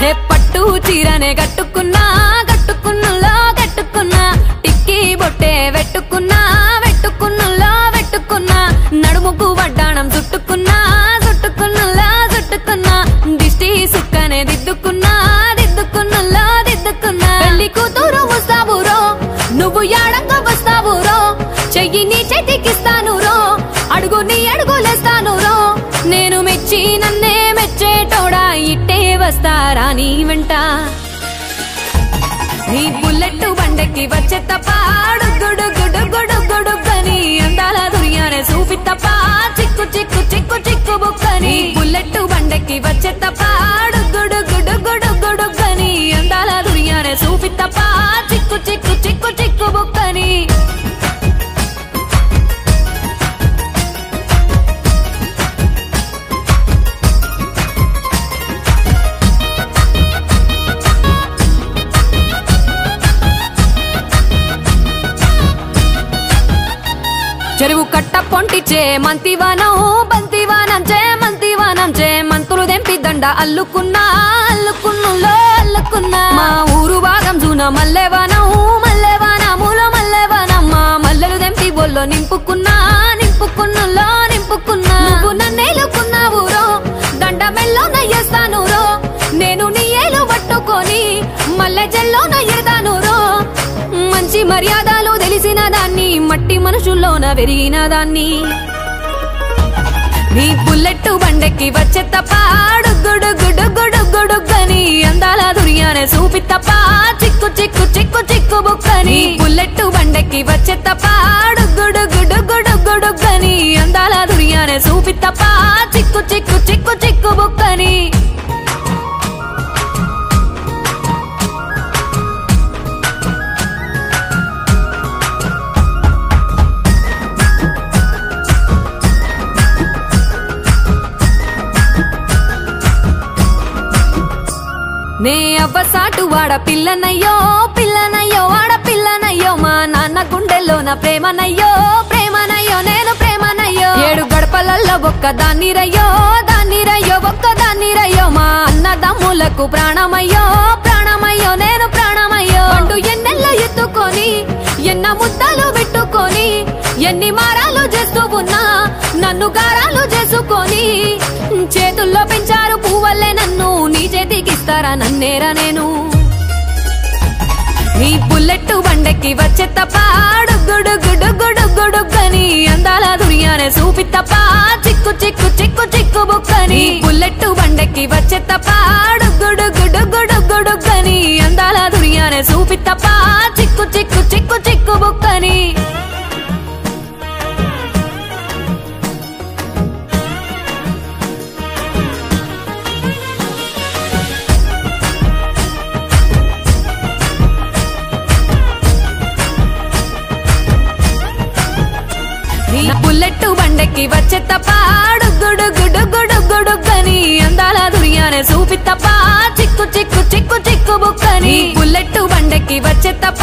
హే పట్టు చీరనే కట్టుకున్నా కట్టుకున్నలో కట్టుకున్నా టిక్కీ బొట్టే పెట్టుకున్నా పెట్టుకున్నలో పెట్టుకున్నా నడుముకు వడ్డాణం చుట్టుకున్నా చుట్టుకున్నలో చుట్టుకున్నా దిష్టి సుక్కనే దిద్దుకున్నా దిద్దుకున్నలో దిద్దుకున్నా. పెళ్ళి కూతురు వస్తావురో నువ్వు యాడంగా వస్తావురో చెయ్యి నీ చేతికిస్తాను రో అడుగు నీ అడుగులేస్తాను రో నేను మెచ్చి నన్నే వస్తారా నీ వెంట? నీ బుల్లెట్ బండకి వచ్చే తప్ప గుడు గుడు గుడు గుడు గని అందాల దుర్యానే చూపి తప్ప చిక్కు చిక్కు చిక్కు చిక్కు బుక్కని. బుల్లెట్ బండకి వచ్చే తప్ప గుడు గుడు గుడు గుడు గని అందాల దుర్యానే చూపి తప్ప చిక్కు చిక్కు చిక్కు చిక్కు బుక్కని. చెరువు కట్ట పొంటిచే మంతివానం బంతివానం చే మంతివానం చే మంతులు దెంపి దండ అల్లుకున్నా అల్లుకున్నులో అల్లుకున్నా. మా ఊరు భాగం జూన మల్లెవానం మల్లెవానములో మల్లెవానం. మా మల్లెలు దెంపి బొల్లో నింపుకున్నా నింపుకున్నులో నింపుకున్నా. నువ్వు నన్నేలుకున్నావు రో దండ మెల్లో నయ్యేస్తాను రో నేను నీ ఏలు పట్టుకొని మల్లె జల్లో నయ్యేదాను రో మంచి మర్యాద మట్టి మనుషుల్లోన వెరిగిన దాన్ని. నీ బుల్లెట్ బండెక్కి వచ్చే తప్ప గుడు అందాల దుర్యానే చూపి తప్ప చిక్కు చిక్కు చిక్కు చిక్కు బుక్కని. బుల్లెట్ బండెక్కి వచ్చే తప్ప గుడు అందాల నే అవ్వసాటు వాడ పిల్లనయ్యో పిల్లనయ్యో వాడ పిల్లనయ్యో మా నాన్న గుండెల్లో నా ప్రేమనయ్యో ప్రేమనయ్యో నేను ప్రేమనయ్యో. ఏడు గడపలల్లో ఒక్క దాన్ని రయ్యో దాన్ని రయ్యో ఒక్క దాన్ని రయ్యో మా అన్నదమ్ములకు ప్రాణమయ్యో ప్రాణమయ్యో నేను ప్రాణమయ్యో. అంటూ ఎన్నెల్లో ఎత్తుకొని ఎన్న ముద్దలు పెట్టుకొని ఎన్ని మారాలు చేస్తూ ఉన్నా నన్ను గారాలు చేసుకొని చేతికిస్తారా నన్నేరా నేను. నీ బుల్లెట్ బండెక్కి వచ్చే తప్ప గుడు గుడు గుడు గుడు అందాల దునియానే చూపి తప్ప చిక్కు చిక్కు చిక్కు చిక్కు బుక్కని. బుల్లెట్ బండెక్కి వచ్చే తప్ప గుడు గుడు గుడు గుడు అందాల దునియానే చూపి తప్ప చిక్కు చిక్కు చిక్కు చిక్కు బుక్కని. బుల్లెట్ బండెక్కి వచ్చే తప్ప గుడు గుడు గుడు గుడు గని అందాల దుర్యానే చూపి తప్ప చిక్కు చిక్కు చిక్కు చిక్కు బుక్కని. బుల్లెట్ బండెక్కి వచ్చే తప్ప